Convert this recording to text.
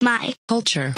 my culture,